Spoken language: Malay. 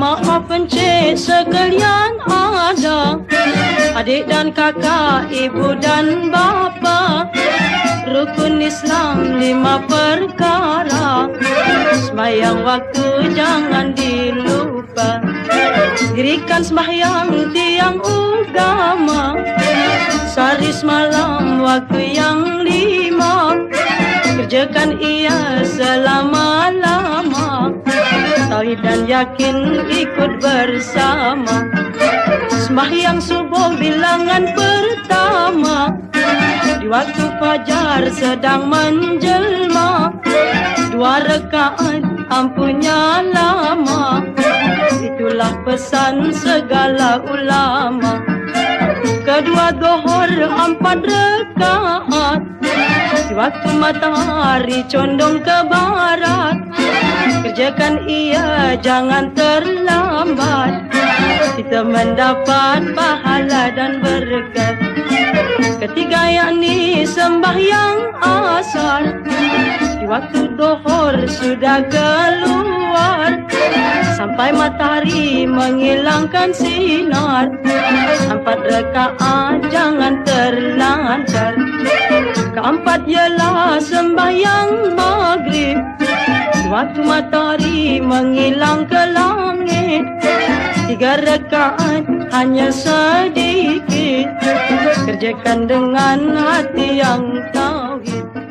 Maaf pencet sekalian ada. Adik dan kakak, ibu dan bapa. Rukun Islam lima perkara. Semayang waktu jangan dilupa. Dirikan semayang tiang agama Saris malam waktu yang lima. Kerjakan ia Tauhid dan yakin ikut bersama. Sembahyang subuh bilangan pertama. Di waktu fajar sedang menjelma. Dua rekaat ampunya lama. Itulah pesan segala ulama. Kedua dohor empat rekaat. Di waktu matahari condong ke barat Kerjakan ia jangan terlambat. Kita mendapat pahala dan berkat. Ketiga yakni sembahyang asar Di waktu dohor sudah keluar. Sampai matahari menghilangkan sinar. Empat rekaat jangan terlantar. Keempat ialah sembahyang maghrib Waktu matahari menghilang ke langit. Tiga rekaat hanya sedikit. Kerjakan dengan hati yang tauhid